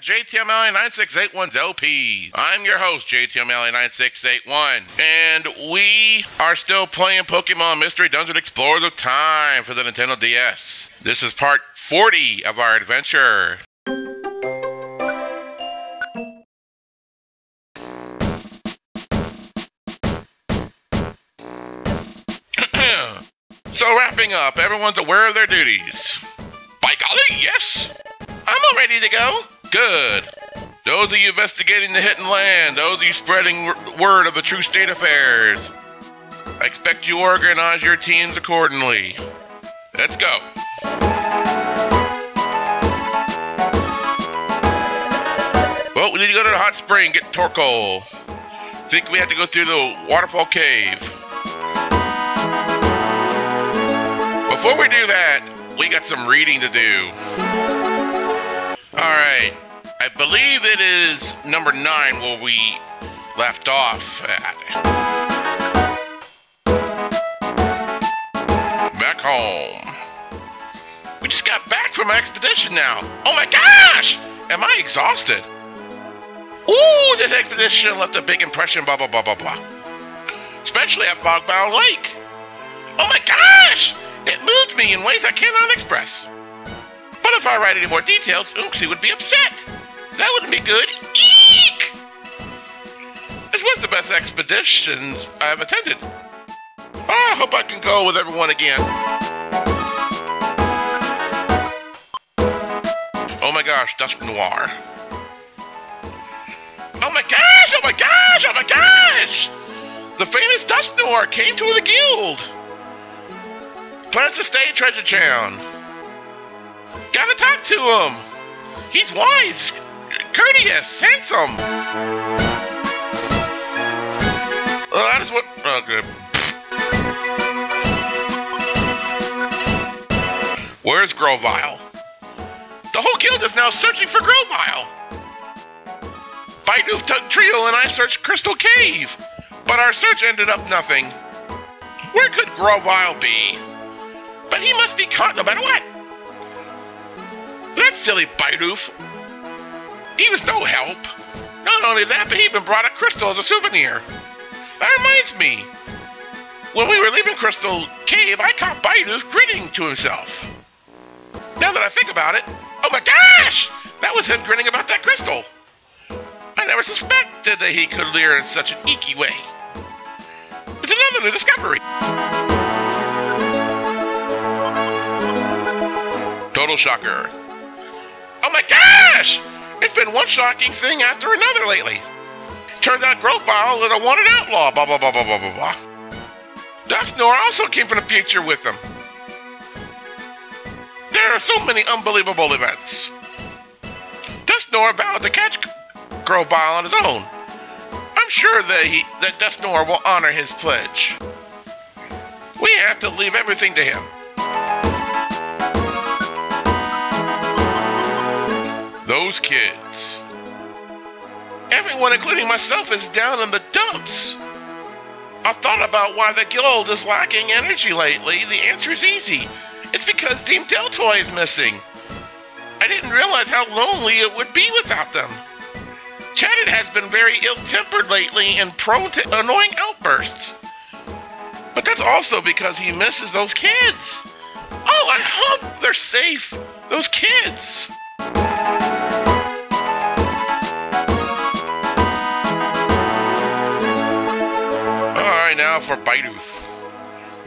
of jtomally9681's LP. I'm your host, jtomally9681, and we are still playing Pokemon Mystery Dungeon Explorers of Time for the Nintendo DS. This is part 40 of our adventure. so, wrapping up, everyone's aware of their duties. By golly, yes! I'm all ready to go. Good. Those of you investigating the hidden land, those of you spreading word of the true state affairs. I expect you organize your teams accordingly. Let's go. Well, we need to go to the hot spring, get Torkoal. Think we have to go through the waterfall cave. Before we do that, we got some reading to do. Alright, I believe it is number nine where we left off at. Back home. We just got back from an expedition now. Oh my gosh! Am I exhausted? Ooh, this expedition left a big impression, blah, blah, blah, blah, blah. Especially at Fogbound Lake. Oh my gosh! It moved me in ways I cannot express. But if I write any more details, Uxie would be upset. That wouldn't be good. Eek! This was the best expedition I've attended. Oh, I hope I can go with everyone again. Oh my gosh, Dusknoir. Oh my gosh, oh my gosh, oh my gosh! The famous Dusknoir came to the guild. Plans to stay Treasure Town. Gotta talk to him. He's wise, courteous, handsome. Oh, what. Oh, good. Where's Grovyle? The whole guild is now searching for Grovyle. Bidoof Dugtrio and I searched Crystal Cave, but our search ended up nothing. Where could Grovyle be? But he must be caught no matter what. That silly Bidoof. He was no help. Not only that, but he even brought a crystal as a souvenir. That reminds me. When we were leaving Crystal Cave, I caught Bidoof grinning to himself. Now that I think about it, oh my gosh! That was him grinning about that crystal. I never suspected that he could leer in such an eeky way. It's another new discovery. Total shocker. Oh my gosh! It's been one shocking thing after another lately. Turns out Grovyle is a wanted outlaw, blah blah blah blah blah blah blah. Dusknoir also came from the future with them. There are so many unbelievable events. Dusknoir vowed to catch Grovyle on his own. I'm sure that he that Dusknoir will honor his pledge. We have to leave everything to him. Those kids. Everyone, including myself, is down in the dumps. I've thought about why the guild is lacking energy lately. The answer is easy. It's because Team Deltoy is missing. I didn't realize how lonely it would be without them. Chatot has been very ill-tempered lately and prone to annoying outbursts. But that's also because he misses those kids. Oh, I hope they're safe. Those kids.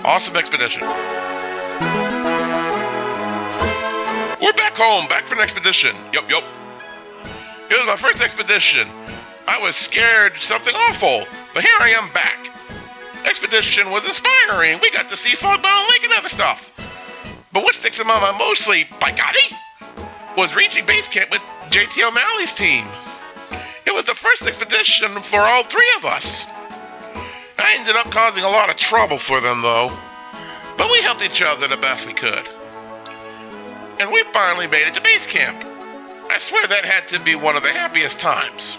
Awesome expedition. We're back home, back for an expedition. Yup, yup. It was my first expedition. I was scared something awful, but here I am back. Expedition was inspiring. We got to see Fogbound Lake and other stuff. But what sticks in my mind mostly, by was reaching base camp with JT O'Malley's team. It was the first expedition for all three of us. I ended up causing a lot of trouble for them, though. But we helped each other the best we could. And we finally made it to base camp. I swear that had to be one of the happiest times.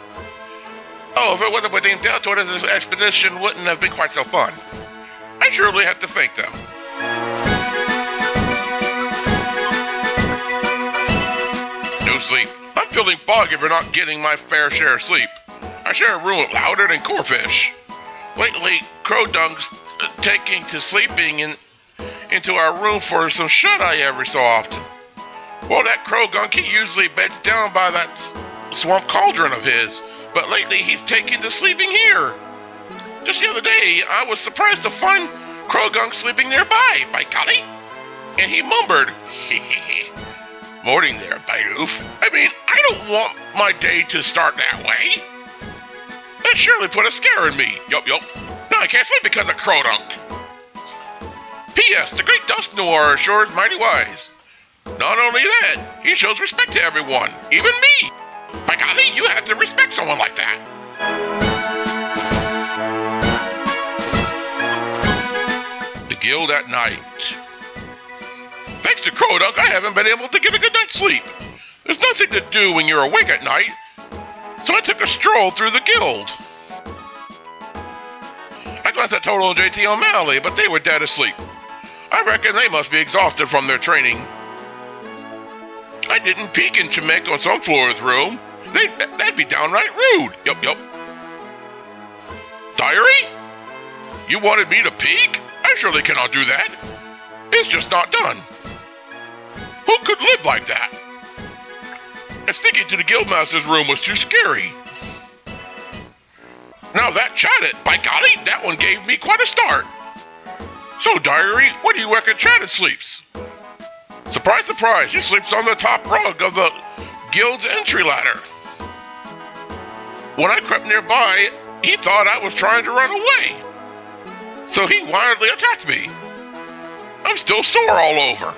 Oh, if it wasn't for Team Deltoy, this expedition wouldn't have been quite so fun. I surely have to thank them. No sleep. I'm feeling foggy for not getting my fair share of sleep. I share a room louder than Corphish. Lately, Croagunk's uh, taking to sleeping in into our room for some shut eye every so often. Well, that Croagunk, he usually beds down by that swamp cauldron of his, but lately he's taken to sleeping here. Just the other day, I was surprised to find Croagunk sleeping nearby, by golly. And he mumbled, hee Morning there, Bidoof. I mean, I don't want my day to start that way. That surely put a scare in me. Yup, yup. No, I can't sleep because of Croagunk. P.S. The great Dusknoir sure is mighty wise. Not only that, he shows respect to everyone, even me. By golly, you have to respect someone like that. The Guild at Night. Thanks to Croagunk, I haven't been able to get a good night's sleep. There's nothing to do when you're awake at night, so I took a stroll through the guild. At Toto and JT O'Malley, but they were dead asleep. I reckon they must be exhausted from their training. I didn't peek in Chimecho Sunflora's room. They, that'd be downright rude. Yup, yup. Diary? You wanted me to peek? I surely cannot do that. It's just not done. Who could live like that? And sneaking to the Guildmaster's room was too scary. Now that Chatot, by golly, that one gave me quite a start. So, Diary, what do you reckon Chatot sleeps? Surprise, surprise, he sleeps on the top rug of the guild's entry ladder. When I crept nearby, he thought I was trying to run away. So he wildly attacked me. I'm still sore all over.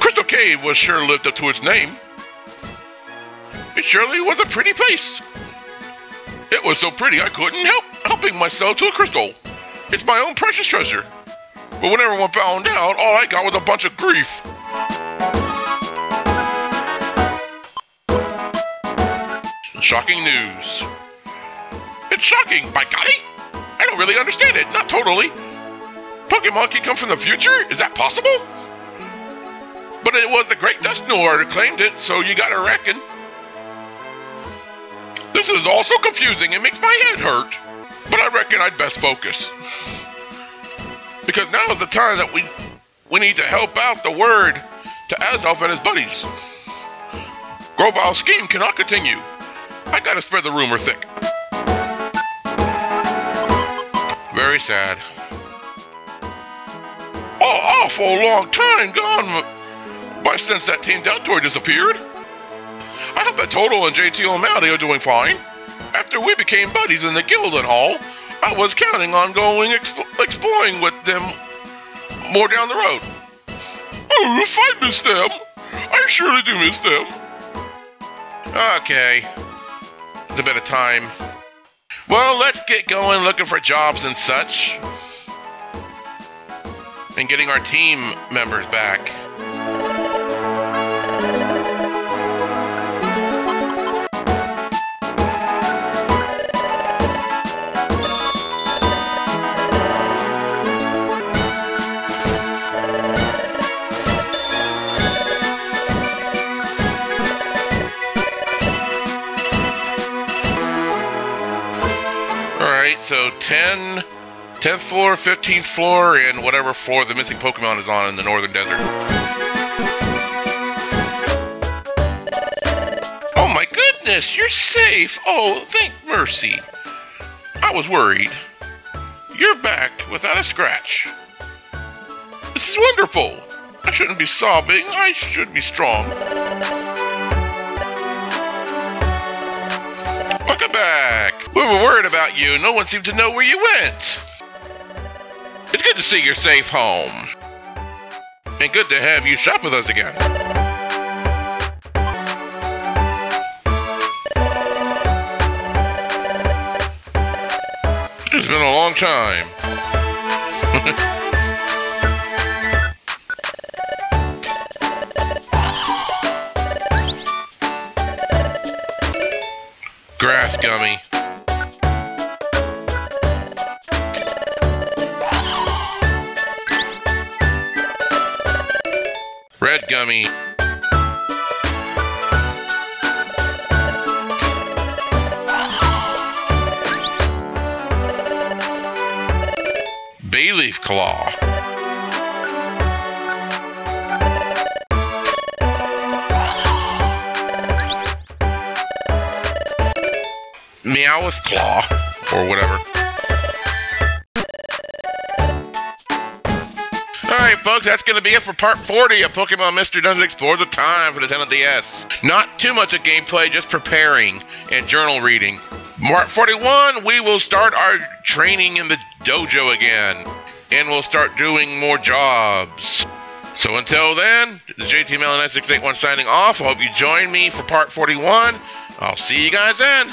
Crystal Cave was sure lived up to its name. It surely was a pretty place. It was so pretty I couldn't help helping myself to a crystal. It's my own precious treasure. But when everyone found out, all I got was a bunch of grief. Shocking news. It's shocking, by golly! I don't really understand it, not totally. Pokemon can come from the future? Is that possible? But it was the Great Dusknoir who claimed it, so you gotta reckon. This is all so confusing, it makes my head hurt. But I reckon I'd best focus. Because now is the time that we we need to help out the word to Azelf and his buddies. Grovyle's scheme cannot continue. I gotta spread the rumor thick. Very sad. Oh, awful long time gone by since that Team Deltoid disappeared. Hope that and JT O'Malley are doing fine. After we became buddies in the guild and all, I was counting on going exp- exploring with them more down the road. Oh, if I miss them, I surely do miss them. Okay. It's a bit of time. Well, let's get going looking for jobs and such. And getting our team members back. Alright, so 10, 10th floor, 15th floor, and whatever floor the missing Pokemon is on in the northern desert. Oh my goodness, you're safe! Oh, thank mercy. I was worried. You're back without a scratch. This is wonderful. I shouldn't be sobbing, I should be strong. Back. We were worried about you. No one seemed to know where you went. It's good to see you're safe home. And good to have you shop with us again. It's been a long time. gummy. Bay leaf claw. Meowth claw, or whatever. Folks, that's going to be it for part 40 of Pokemon Mystery Dungeon Explore the Time for the Nintendo DS. Not too much of gameplay, just preparing and journal reading. Part 41, we will start our training in the dojo again, and we'll start doing more jobs. So until then, this is jtomally9681 signing off. I hope you join me for part 41. I'll see you guys then.